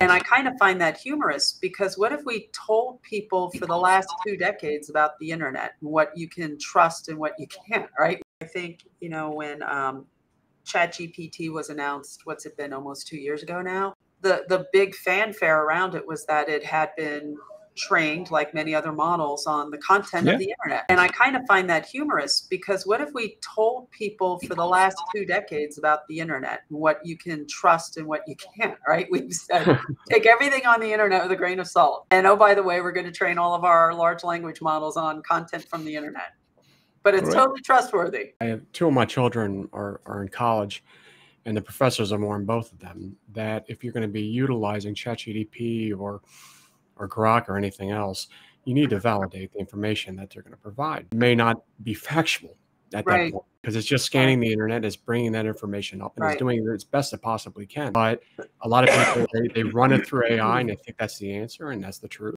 And I kind of find that humorous because what if we told people for the last two decades about the internet, what you can trust and what you can't, right? I think, you know, when um, ChatGPT was announced, what's it been, almost two years ago now? The, the big fanfare around it was that it had been trained like many other models on the content yeah. of the internet. And I kind of find that humorous because what if we told people for the last two decades about the internet, what you can trust and what you can't, right? We've said take everything on the internet with a grain of salt. And oh, by the way, we're going to train all of our large language models on content from the internet. But it's right. totally trustworthy. I have two of my children are, are in college and the professors are warned both of them that if you're going to be utilizing ChatGPT or or Grok or anything else, you need to validate the information that they're going to provide. It may not be factual at right. that point because it's just scanning the internet, it's bringing that information up, and right. it's doing its best it possibly can. But a lot of people they, they run it through AI and they think that's the answer and that's the truth.